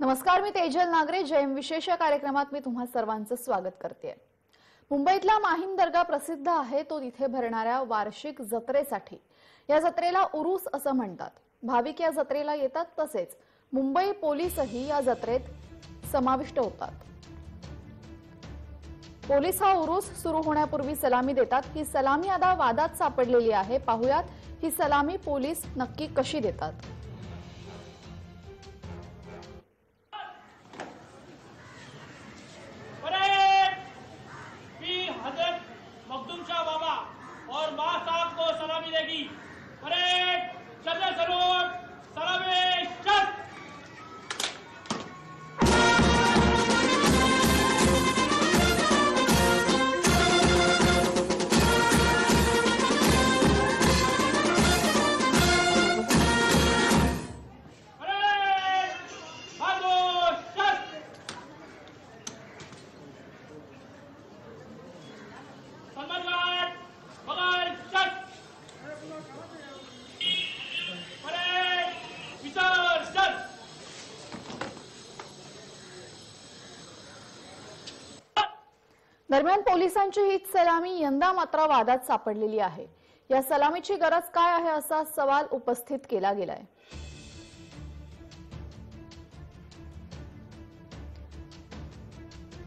नमस्कार मी तेजल नागरे. जयम विशेष या कार्यक्रमात मी तुम्हा सर्वांचं स्वागत करते मुंबईतला माहीम दर्गा प्रसिद्ध आहे. तो तिथे भरणाऱ्या वार्षिक जत्रेसाठी. या जत्रेला उरूस असं म्हणतात. भाविक या जत्रेला येतात तसेच मुंबई पोलीसही या जत्रेत समाविष्ट होतात. पोलीस हा उरूस सुरू होण्यापूर्वी सलामी देतात. ही सलामी आता वादात सापडलेली आहे. पाहुयात ही सलामी पोलीस नक्की कशी देतात? को अरे देगी परेड दरम्यान पोलिसांची ही सलामी यंदा मात्र वादात सापडलेली आहे. या सलामीची गरज काय आहे असा सवाल उपस्थित केला गेलाय.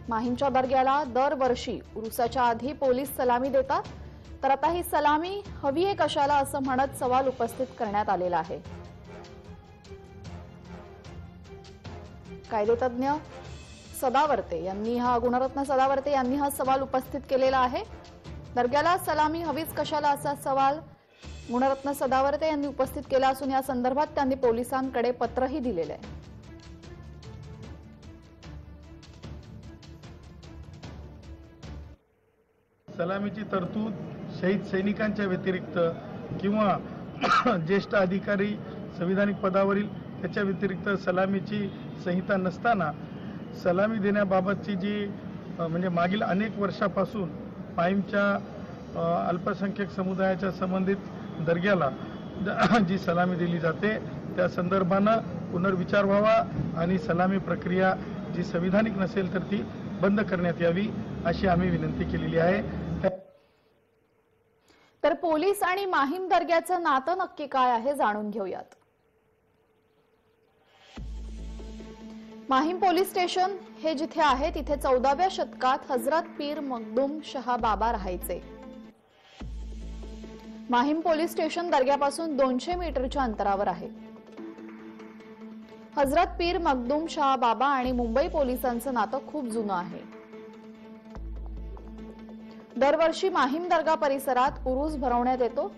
माहीमच्या दर्ग्याला दरवर्षी उरुसाच्या आधी पोलीस सलामी देतात तर आता ही सलामी हवी आहे कशाला असं म्हणत सवाल उपस्थित करण्यात आलेला आहे. कायदेतज्ञ सदावर्ते यांनी हा गुणरत्न सदावर्ते यांनी हा सवाल उपस्थित केलेला आहे. दर्ग्याला सलामी हवीच कशाला असा सवाल? गुणरत्न सदावर्ते यांनी उपस्थित केला असून या संदर्भात त्यांनी पोलिसांकडे पत्रही दिलेलं आहे. सलामीची तरतूद शहीद सैनिकांच्या व्यतिरिक्त किंवा ज्येष्ठ अधिकारी संविधानिक पदावरील त्याच्या व्यतिरिक्त सलामीची संहिता नसताना सलामी देण्याबाबतची जी म्हणजे मागील अनेक वर्षापासून पाईमच्या अल्पसंख्यक अल्पसंख्याक समुदायाच्या संबंधित दर्ग्याला जी सलामी दिली जाते त्या संदर्भानं पुनर्विचार व्हावा आणि सलामी प्रक्रिया जी संविधानिक नसेल तर ती बंद करण्यात यावी अशी आम्ही विनंती केलेली आहे. तर पोलीस आणि माहीम दर्ग्याचं नातं नक्की काय आहे जाणून घेऊयात. माहीम पोलीस स्टेशन हे जिथे आहे तिथे चौदाव्या शतकात हजरत पीर मखदूम शहा बाबा राहायचे. माहीम पोलीस स्टेशन दर्ग्यापासून दोनशे मीटरच्या अंतरावर आहे. हजरत पीर मखदूम शहा बाबा आणि मुंबई पोलिसांचं नातं खूप जुनं आहे. दरवर्षी माहीम दर्गा परिसरात उरूस भरवण्यात येतो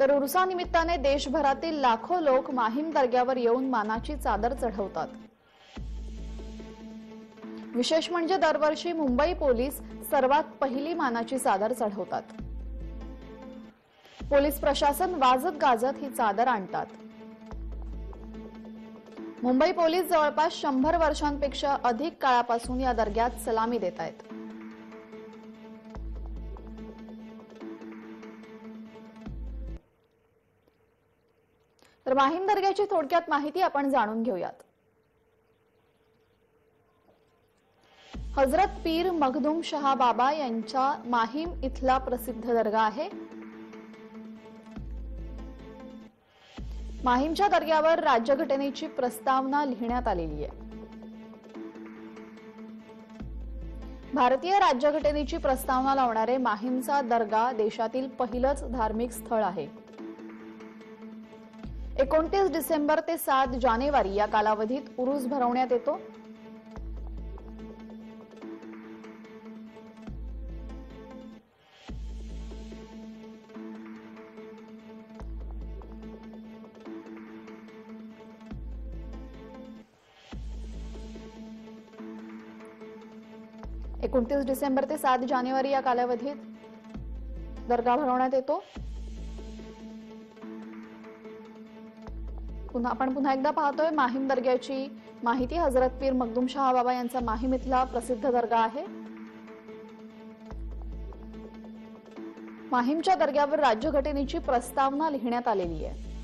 तर उरुसानिमित्ताने देशभरातील लाखो लोक माहीम दर्ग्यावर येऊन मानाची चादर चढवतात. विशेष म्हणजे दरवर्षी मुंबई पोलीस सर्वात पहिली मानाची चादर चढवतात. पोलीस प्रशासन वाजत गाजत ही चादर आणतात. मुंबई पोलीस जवळपास शंभर वर्षांपेक्षा अधिक काळापासून या दर्ग्यात सलामी देत आहेत तर माहीम दर्ग्याची थोडक्यात माहिती आपण जाणून घेऊयात. हजरत पीर मखदूम शहा बाबा यांच्या माहीम इथला प्रसिद्ध दर्गा आहे. माहीमच्या दर्ग्यावर राज्यघटनेची प्रस्तावना लिहिण्यात आलेली आहे. भारतीय राज्यघटनेची प्रस्तावना लावणारे माहीमचा दर्गा देशातील पहिलंच धार्मिक स्थळ आहे. एकोणतीस डिसेंबर ते सात जानेवारी या कालावधीत उरूस भरवण्यात येतो. एकोणतीस डिसेंबर ते सात जानेवारी या कालावधीत दर्गा भरवण्यात येतो. पुन्हा आपण पुन्हा एकदा पाहतोय माहीम दर्ग्याची माहिती. हजरत पीर मखदूम शहा बाबा यांचा माहीम इथला प्रसिद्ध दर्गा आहे. माहीमच्या दर्ग्यावर राज्यघटनेची प्रस्तावना लिहिण्यात आलेली आहे.